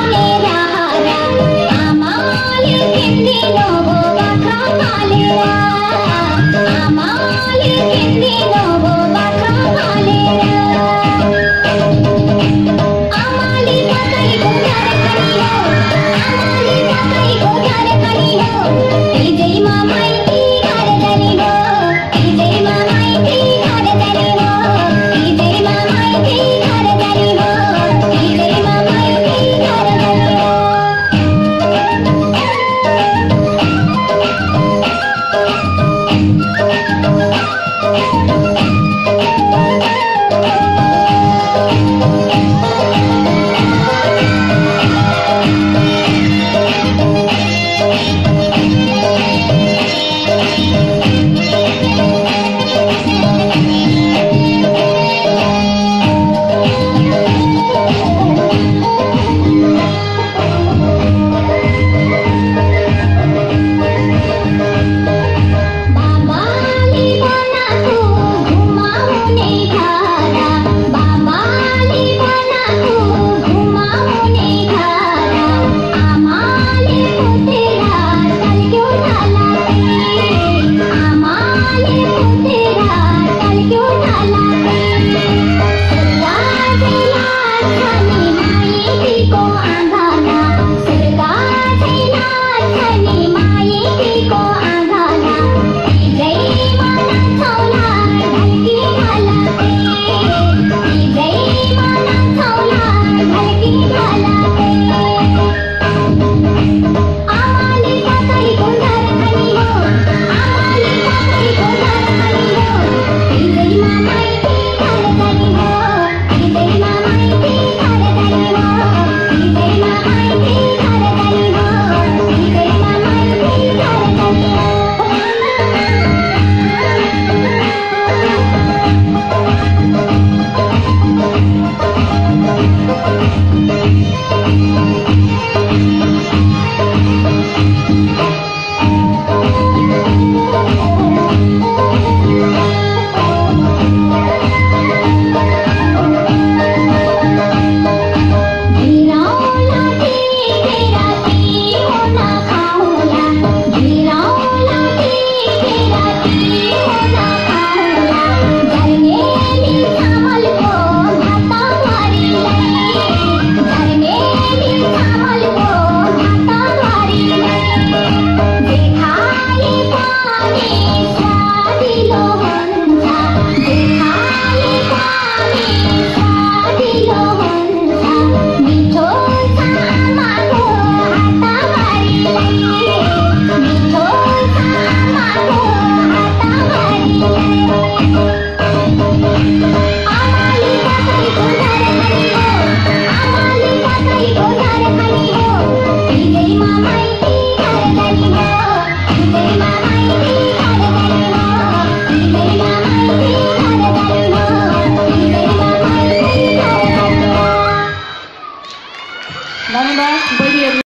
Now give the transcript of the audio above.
Oh!